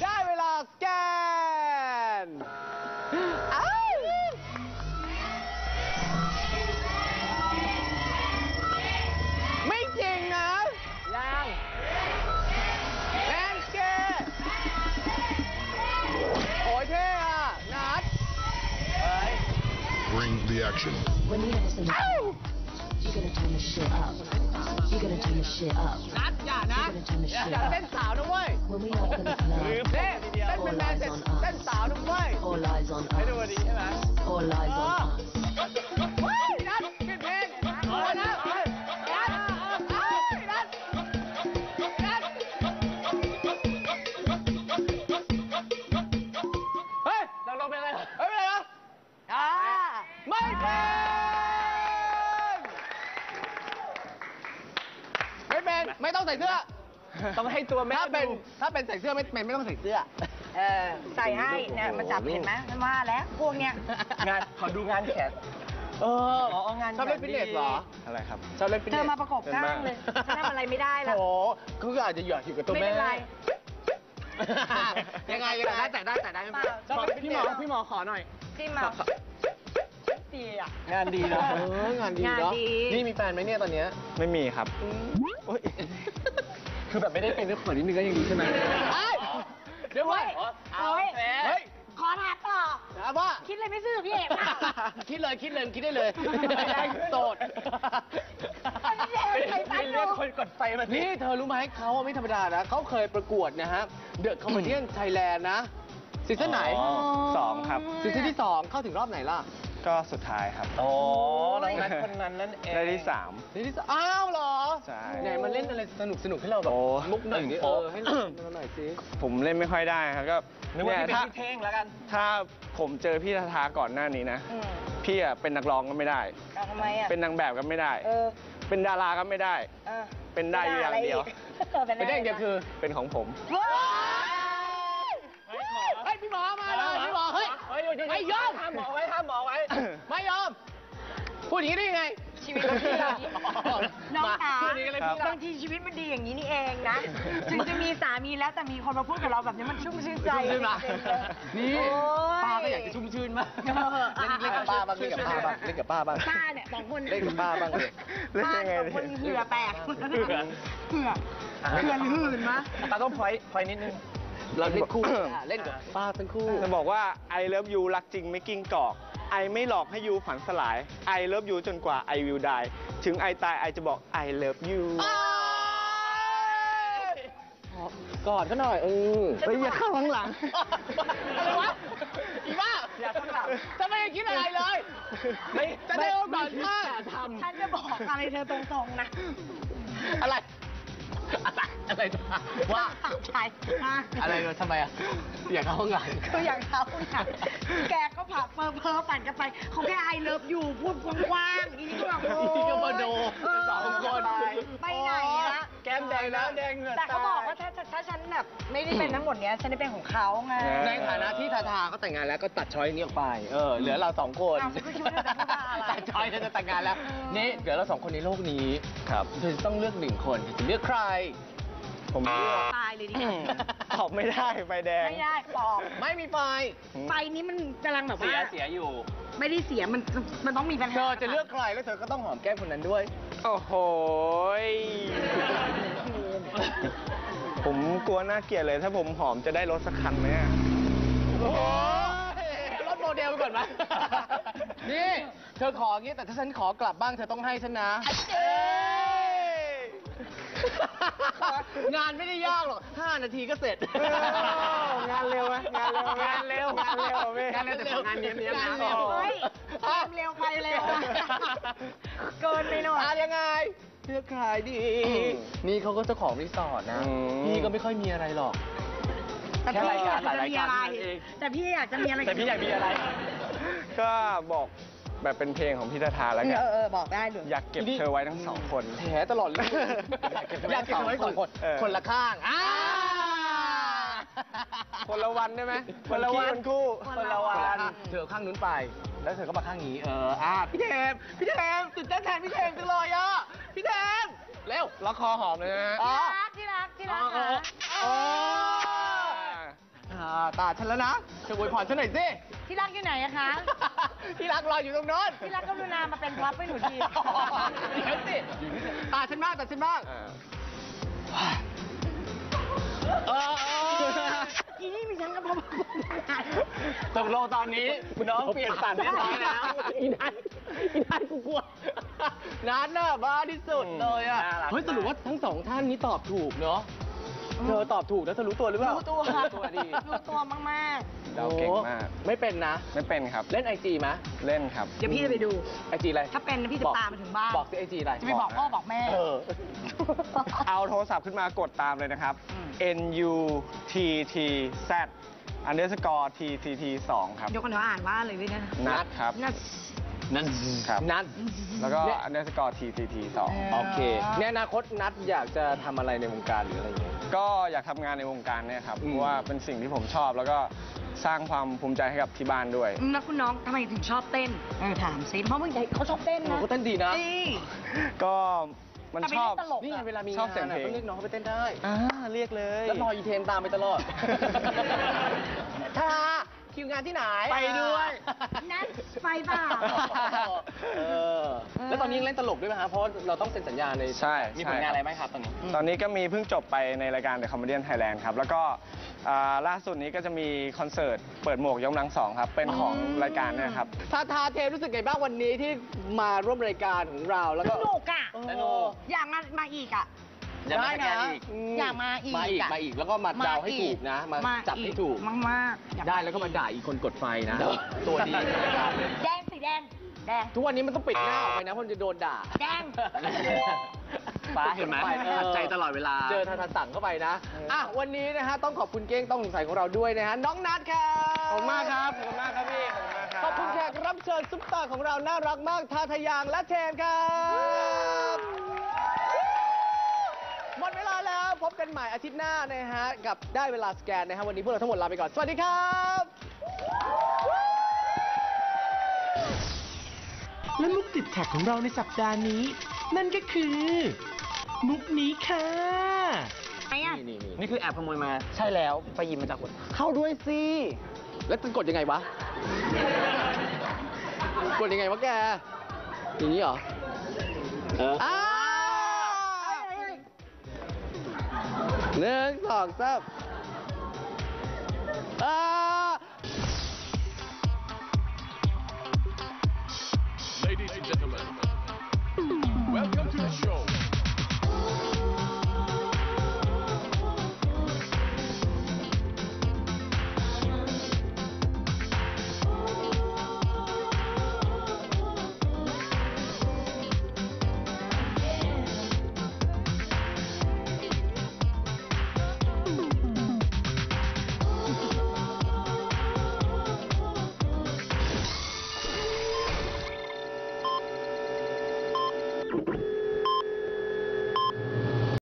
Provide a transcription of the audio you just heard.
ได้เวลาสแกนอ้าวไม่จริงนะยังแลนสเกตโอ้ยเท่อะนัด Bring the action. When you have some, you're gonna turn the shit up. You're gonna turn the shit up. นัดอย่านะ You're gonna turn the อย่า shit อย่าเต้น up. สาวนะเว้ย When we up in the club, เต้นเต้นเป็นแมนเสร็จเต้นสาวนะเว้ย all eyes on ให้ดู us. ดีใช่ไหม All eyes on us. ไม่เป็นไม่ต้องใส่เสื้อ ต้องให้ตัวแม่ถ้าเป็นถ้าเป็นใส่เสื้อไม่เป็นไม่ต้องใส่เสื้อ เออใส่ให้เนี่ยมาจับเห็นไหมมันว่าแล้วพวกเนี้ย งานขอดูงานแขนเอออ๋องานชอบเล่นฟิตเนสเหรอ อะไรครับ ชอบเล่นฟิตเธเนอสมาประกบข้างเลยฉันทำอะไรไม่ได้ละ โอ้คืออาจจะหยอดอยู่กับตัวไม่แม่ เป็นไร ยังไงยังไงแต่ได้แต่ได้เปล่าชอบเล่นฟิตเนสพี่หมอขอหน่อย จิ้มมา ดีอะ งานดีนะเอองานดีงานเนาะดี นี่มีแฟนไหมเนี่ยตอนเนี้ยไม่มีครับคือแบบไม่ได้เป็นเรื่องนิดนึงก็ยังดีใช่ไหมเดี๋ยวไว้เฮ้ย เฮ้ยขอถามต่อ ถามว่า คิดเลยไม่ซื่อพี่เอกเปล่า คิดเลยคิดเลยคิดได้เลยโสดมันเร็วไปไปดูนี่เธอรู้ไหมเขาอะไม่ธรรมดานะเขาเคยประกวดนะฮะ The Comedian Thailand นะซีซั่นไหนอ๋อสองครับ ซีซั่นที่สองเข้าถึงรอบไหนล่ะ ก็สุดท้ายครับ อ๋อน้องนัทคนนั้นนั่นเองได้ที่สามซีซั่นที่สองอ้าวเหรอใช่ไหนมาเล่นอะไรสนุกสนุกให้เราแบบโอ้มุกหนึ่งนี่เออให้เราหน่อยสิผมเล่นไม่ค่อยได้ครับก็เนี่ยถ้าแล้วกัน ถ้าผมเจอพี่ทาทาก่อนหน้านี้นะอืมพี่อะเป็นนักร้องก็ไม่ได้เอาทำไมอะเป็นนางแบบก็ไม่ได้เออเป็นดาราก็ไม่ได้เออเป็นได้อยู่อย่างเดียวไม่ได้อย่างเดียวคือเป็นของผมเฮ้ยเฮ้ยพี่หมอมาเลยพี่หมอเฮ้ยไม่ยอมห้ามหมอไว้ห้ามหมอไว้ไม่ยอม พูดอย่างนี้ได้ยังไงชีวิตมันดีน้องตาพูดอย่างนี้ก็เลยพี่ละบางทีชีวิตมันดีอย่างนี้นี่เองนะ ถึงจะมีสามีแล้วแต่มีคนมาพูดกับเราแบบนี้มันชุ่มชื่นใจชุ่มชื่นมาจริงๆเลยนี่โอ้ย ป้าก็อยากจะชุ่มชื่นมากเออ เล่นเล่นกับป้าบ้างเล่นกับป้าบ้างเล่นกับป้าบ้าง ป้าเนี่ยสองคนเล่นกับป้าบ้างเลยเล่นป้ายังไงสองดีคนเหือแตกเหือเหือเหือหื่นมะป้าต้องพอยพอยนิดนึง เราเล่นคู่อะเล่นกับป้าทั้งคู่ จะบอกว่า I love you รักจริงไม่กิ้งกอก ไอไม่หลอกให้ยูฝันสลาย I love you จนกว่า I will die ถึงไอตายไอจะบอก I love you กอดเขาหน่อยเออเฮ้ยอย่าเข้าข้างหลัง อะไรวะอีบ้าอยากข้างหลังทำไมยังคิดอะไรเลยไม่จะเดินก่อนป้าทำฉันจะบอกอะไรเธอตรงๆนะ อะไร อะไรอะไรว่าใช่อะอะไรเลยทำไมอะอยากเข้าห้องน้ำคืออย่างเขาเนี่ยแกก็ผักเพ้อเพ้อปั่นกันไปเขาแค่ไอเลิฟอยู่พูดกว้างๆอีนี่ก็แบบโอ้นี่ก็มาโดเออสองคนไปไหนละแก้ มแดงนะแดงเหงื่อแต่เขาบอกว่าถ้าถ้าถ้าฉันแบบไม่ได้เป็นทั้งหมดเนี้ยฉันได้เป็นของเขาไงในฐานะที่ทาทาเขาแต่งงานแล้วก็ตัดช้อยนี้ออกไป เออ เหลือเราสองคนอ้าวก็คิดว่าจะพูดว่าอะไรตัดช้อยจะแต่งงานแล้ว นี่เหลือเราสองคนในโลกนี้ ครับเธอจะต้องเลือกหนึ่งคนจะเลือกใคร ผมเลือกตายเลยดิออกไม่ได้ไฟแดง ไม่ได้ปอกไม่มีไฟไฟนี้มันกำลังแบบเสียว่าเสียอยู่ ไม่ได้เสียมันมันต้องมีปัญหาเธอจะเลือกใครแล้วเธอก็ต้องหอมแก้มคนนั้นด้วย โอ้โหยผมกลัวน่าเกลียดเลย ถ้าผมหอมจะได้รถสักคันไหมอะโอ้ยรถโมเดลไปก่อนไหมนี่ เธอขออย่างนี้แต่ถ้าฉันขอกลับบ้างเธอต้องให้ฉันนะ เอ้ย งานไม่ได้ยากหรอก5นาทีก็เสร็จเอองานเร็วไหมงานเร็วไหมงานเร็วงานเร็วพี่งานเร็วแต่ทำงานเนียบๆนะงานเร็วเฮ้ยทำเร็วไปเร็วอะเกินไปหน่อยอะยังไงเลือกใครดี นี่เขาก็เจ้าของรีสอร์ทนะอืมพี่ก็ไม่ค่อยมีอะไรหรอกแต่พี่แค่รายการหลายอยากจะรายมีการอะไรเท่านั้นเองแต่พี่อยากจะมีอะไรแต่พี่อยากมีอะไร ก็บอก แบบเป็นเพลงของพี่ทาทาแล้วเอกันอเออบอกได้เลยอยากเก็บเธอไว้ทั้งสองคนแถตลอดเลยอยากเก็บไว้สองคนเออคนละข้างอ่าคนละวันได้ไหมคนละวันคนคู่คนละวันเธอข้างนู้นไป แล้วเธอก็มาข้างนี้เอออ่าพี่เทมพี่เทมตื่นเต้นแทนพี่เทมจังเลยอะพี่เทมเร็วล็อกคอหอมเลยนะฮะอ๋อที่รักที่รักอ๋ที่รักอค่ะอ๋ออ่า ตาฉันแล้วนะเธออวยพรฉันหน่อยสิ ที่รักอยู่ไหนอะคะ ที่รักรออยู่ตรงโน้นที่รักกรุณามาเป็นพร็อพให้หนูทีเดี๋ยวสิตาฉันบ้างตาฉันบ้างอ่าเออเอออีนี่มีฉันก็พอตกลงตอนนี้คุณน้องเปลี่ยนฝันเรียบร้อยแล้วอีนัทอีนัทกูกลัวนัทน่ะบ้าที่สุดเลยอะน่ารักเฮ้ยสรุปว่าทั้งสองท่านนี้ตอบถูกเนาะ เธอตอบถูกนะเธอรู้ตัวหรือเปล่ารู้ตัวตัวดี รู้ตัวมากเราเก่งมาก โอ้ไม่เป็นนะ ไม่เป็นครับ เล่นไอจีไหมเล่นครับ ๆ เดี๋ยวพี่จะไปดู ไอจีอะไรถ้าเป็นนะพี่จะบอกตามมาถึงบ้าน บอกสิไอจีอะไรจะไปบอกพ่อบอกแม่ เออ เอาโทรศัพท์ขึ้นมากดตามเลยนะครับ อืม N U T T Z underscore T T T 2ครับเดี๋ยวก่อนเดี๋ยวอ่านว่าอะไรด้วยนะนัดครับ นัด นั่นครับนัทแล้วก็เนี่ย underscore T T T 2โอเคในอนาคตนัทอยากจะทำอะไรในวงการหรืออะไรอย่างเงี้ย ก็อยากทำงานในวงการเนี่ยครับ อืม เพราะว่าเป็นสิ่งที่ผมชอบ แล้วก็สร้างความภูมิใจให้กับที่บ้านด้วยแล้วคุณน้องทำไมถึงชอบเต้นเออถามซิเพราะว่าเขาชอบเต้นโอ้นะ ก็เต้นดีนะนี่ก็มันแต่ไปชอบเล่นตลก นี่ไงเวลามีชอบงานเสียงอะเพลงต้องเรียกน้องเขาไปเต้นได้ อ่าเรียกเลย แล้วรออีเทนตามไปตลอดท่า คิวงานที่ไหนไปด้วย นัดไปเปล่า เออแล้วตอนนี้ยังเล่นตลกด้วยไหมครับเพราะเราต้องเซ็นสัญญาในใช่มีใช่ผลงานครับ อะไรบ้างครับตอนนี้ ตอนนี้ก็มีเพิ่งจบไปในรายการ The Comedian Thailand ครับ แล้วก็อ่าล่าสุดนี้ก็จะมีคอนเสิร์ตเปิดหมวกยกกำลังสองครับ เป็นของรายการเนี่ยครับ ทาทาเทรู้สึกไงบ้างวันนี้ที่มาร่วมรายการของเราแล้วสก็นุกอะ สนุก อยากมามาอีกอะ ได้นะอยากมาอีกมาอีก อะ มาอีก แล้วก็มาเดาให้ถูกนะ มาจับให้ถูก มากมากๆอยาได้แล้วก็มาด่าอีกคนกดไฟนะ ตัวดีแดงสีแดง แดง ทุกวันนี้มันต้องปิดหน้าออกไปนะเพราะมันจะโดนด่าแดง ฟ้าเห็นไหมขัดใจตลอดเวลา เจอทาทาสั่งเข้าไปนะ อะ วันนี้นะฮะ ต้องขอบคุณเก้งต้องสงสัยของเราด้วยนะฮะ น้องนัทครับ ขอบคุณมากครับ ขอบคุณมากครับพี่ ขอบคุณมากครับขอบคุณแขกรับเชิญซุปตาร์ของเราน่ารักมาก ทาทะยางและเทนครับ พบกันใหม่อาทิตย์หน้านะฮะ กับได้เวลาสแกนนะฮะ วันนี้พวกเราทั้งหมดลาไปก่อน สวัสดีครับและมุกติดแท็กของเราในสัปดาห์นี้ นั่นก็คือ มุกนี้ค่ะไอ้อะนี่นี่นี่คือแอบขโมยมา ใช่แล้ว ไปหยิบมาจากคนเข้าด้วยสิ แล้วจะกดยังไงวะ กดยังไงวะแก อย่างนี้เหรอเอออ้า หนึ่งสองสามอ่า Ladies and gentlemen, welcome to the show.